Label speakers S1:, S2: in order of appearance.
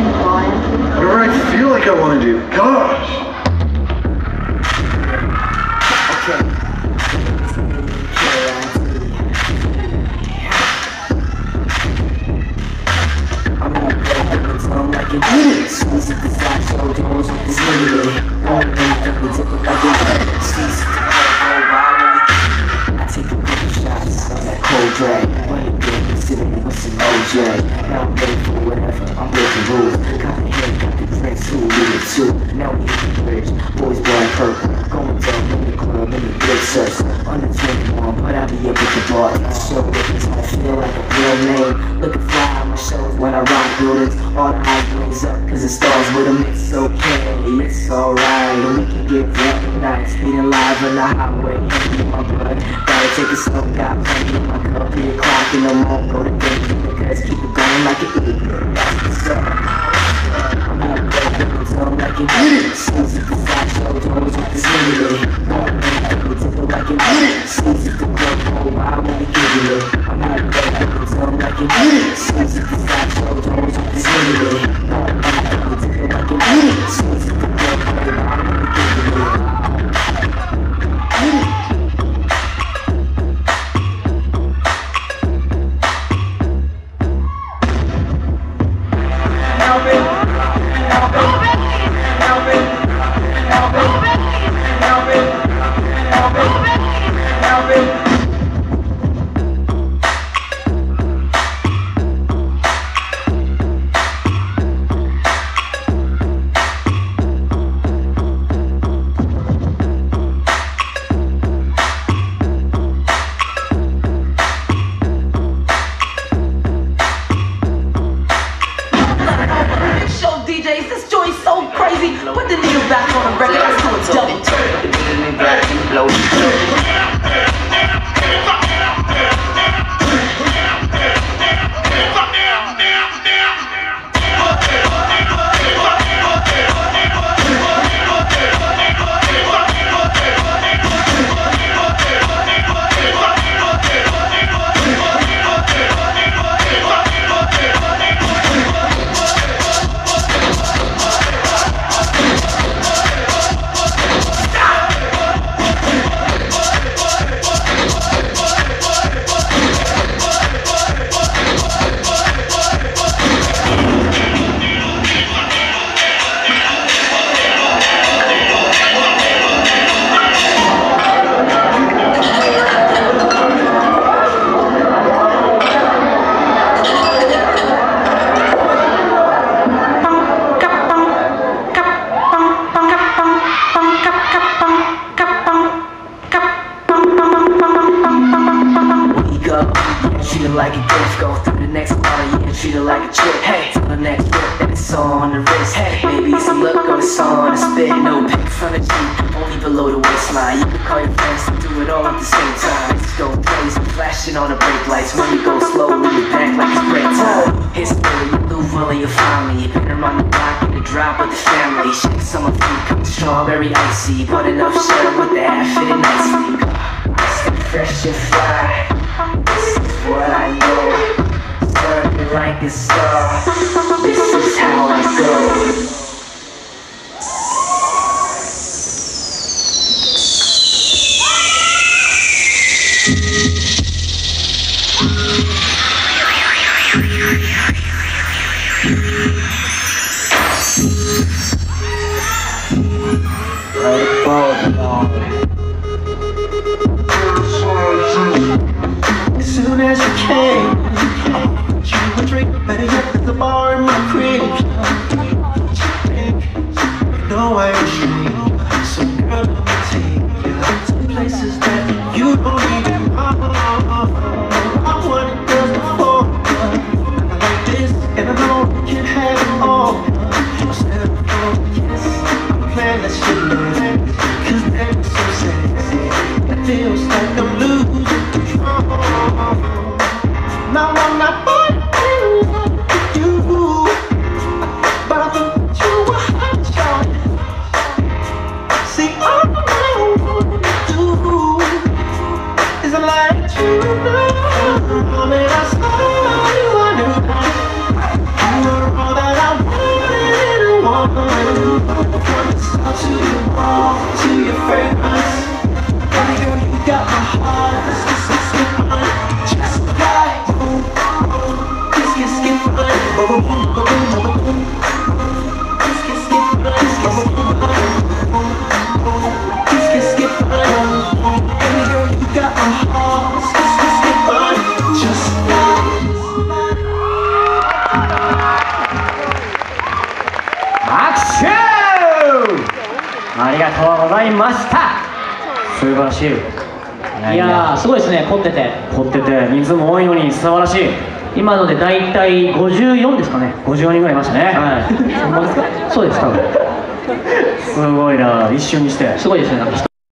S1: Whatever I feel like I want to do. Gosh.
S2: Now we hit the bridge, boys blowing purple. Going down in the club, in the blitzers. Under 21, but I be up at the bar. So it's I feel like a real name. Looking fly on my shows when I rock buildings. All the hype brings up, cause it starts with a mix okay. It's alright, and we can get recognized. Being live on the highway, heavy in my blood. Gotta take a slow, got plenty in my cup. 3 o'clock in the morning, go to bed. Because keep it going like it is. That's what's up. I'm like it is. Seems like the I wanna give it. So I'm like like the
S3: crazy. Put the nigga back on the record. Let's do a double take.
S2: Hey, to the next whip, that it's all on the wrist. Hey, maybe some look on the song, the spit, no pick from the G, only below the waistline. You can call your friends to do it all at the same time. Let's go crazy, flashing on the brake lights. When we go slow, we get back like it's break time. It's History, you lose and you find me. Been around the block in the drop with the family. Shakes some of feet, come strawberry icy. Put enough shit with the half fitting nicely. Stay fresh and fly. This is what I know. Like a star. This is how I
S4: I'm gonna all, to your
S5: frame ございました。素晴らしい。い
S6: いやーすごいですね凝ってて。
S5: 凝ってて人数も多いのに素晴らしい。
S6: 今ので大体54ですかね。
S5: 54人ぐらいいましたね。
S6: はい。そうです多分。
S5: すごいな一瞬にして。
S6: すごいですねなんか